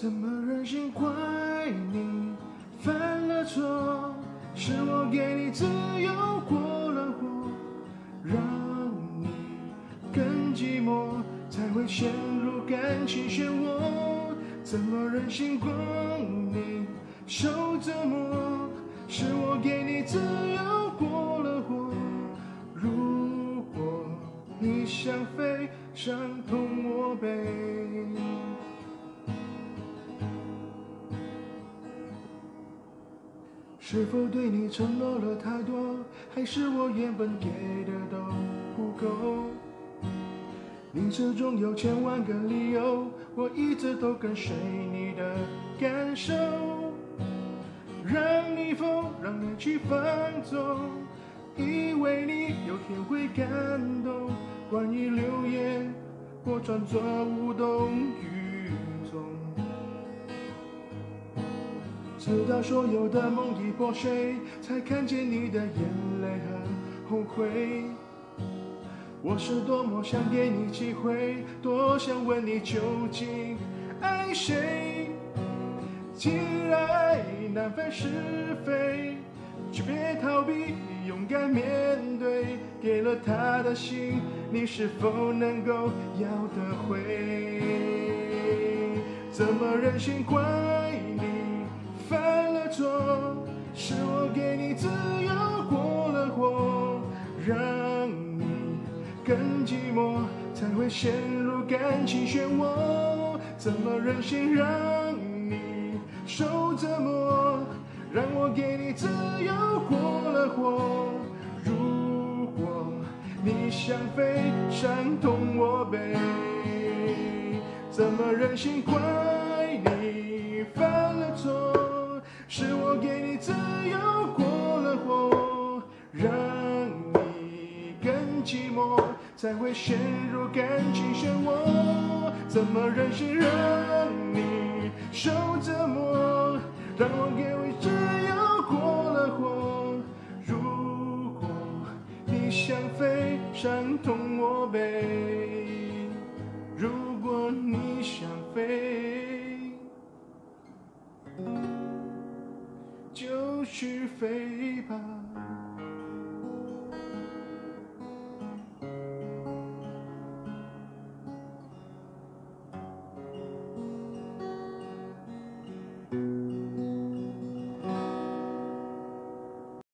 怎么忍心怪你犯了错？是我给你自由过了火，让你更寂寞，才会陷入感情漩涡。怎么忍心管你受折磨？是我给你自由过了火。如果你想飞，伤痛我背。是否对你承诺了太多，还是我原本给的都不够？你始终有千万个理由，我一直都跟随你的感受，让你疯，让你去放纵，以为你有天会感动。关于流言，我装作无动于直到所有的梦已破碎，才看见你的眼泪和后悔。我是多么想给你机会，多想问你究竟爱谁。既然爱难分是非，就别逃避，勇敢面对。给了他的心，你是否能够要得回？怎么忍心怪错？是我给你自由过了火，让你更寂寞，才会陷入感情漩涡。怎么忍心让你受折磨？让我给你自由过了火。如果你想飞，伤痛我背。怎么忍心怪你才会陷入感情漩涡。怎么忍心让你受折磨？让我给我自由过了火。如果你想飞，伤痛我背。如果你想飞，就去飞吧。